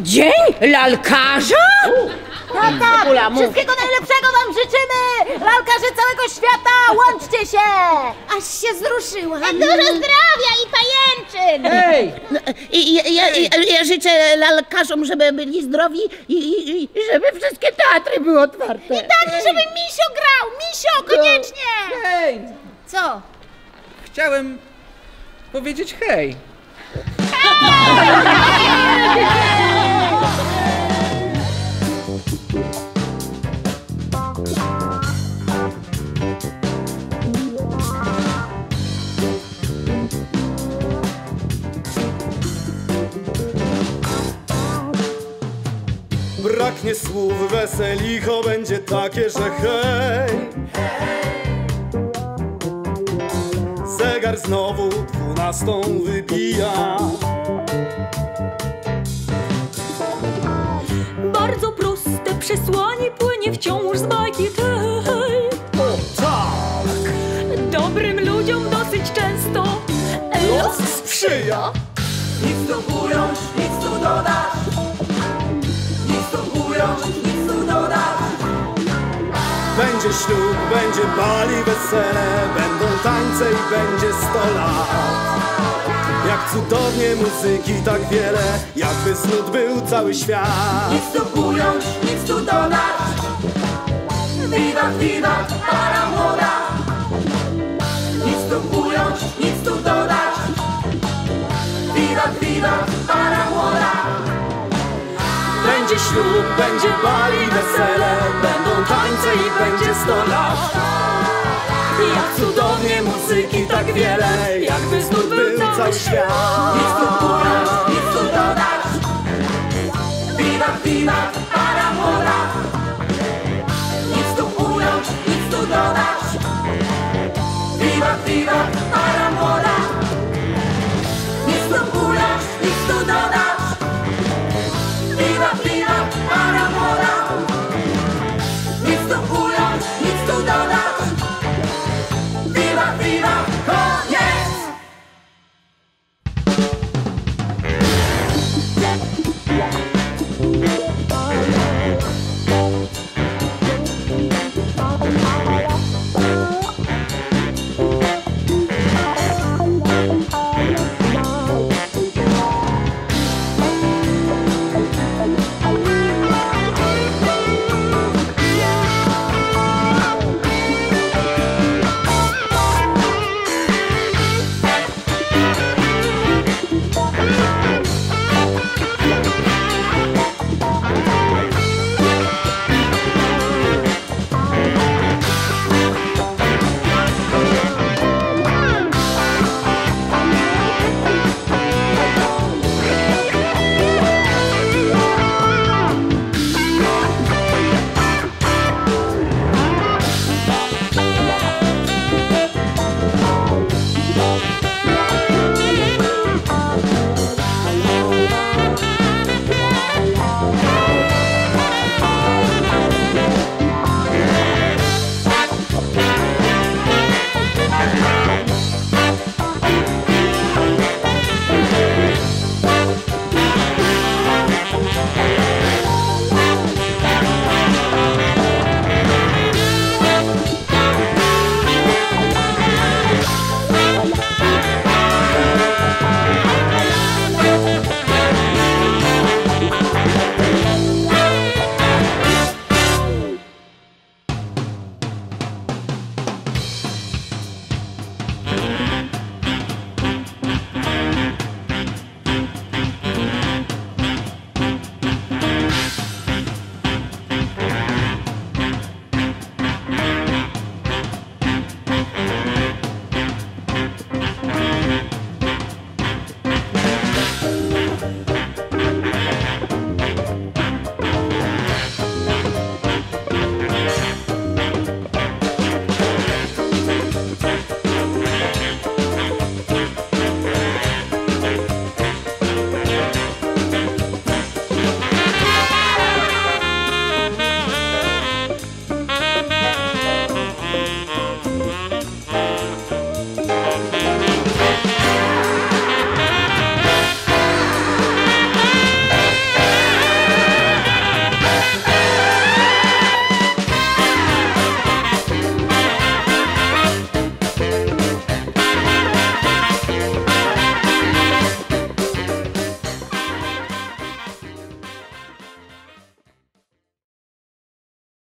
Dzień lalkarza? Tak, tak! Wszystkiego najlepszego wam życzymy! Lalkarze całego świata, łączcie się! Aż się wzruszyłam. Dużo zdrowia i pajęczyn! Ej, No, I, i, ja, ja, ja życzę lalkarzom, żeby byli zdrowi i, i, i żeby wszystkie teatry były otwarte. Tak, żeby Misio grał! Misio, koniecznie! Hej! Co? Chciałem powiedzieć hej. Braknie słów, weselicho będzie takie, że hej. Zegar znowu dwunastą wybija. Bardzo proste przesłanie płynie wciąż z bajki tej. Tak, Dobrym ludziom dosyć często. Los sprzyja. Nic tu ująć, nic tu dodać ślub, będzie bali wesele Będą tańce i będzie sto lat. Jak cudownie muzyki tak wiele Jakby snud był cały świat. Nic tu ująć, nic tu dodać. Wiwat, wiwat, para młoda Nic tu ująć, nic tu dodać. Wiwat, wiwat, Będzie ślub, będzie bali wesele. Będą tańce i będzie sto lat Jak cudownie muzyki tak wiele. Jakby znów był cały świat. Nic tu ująć, nic tu dodać Wiwat, wiwat, viva, viva.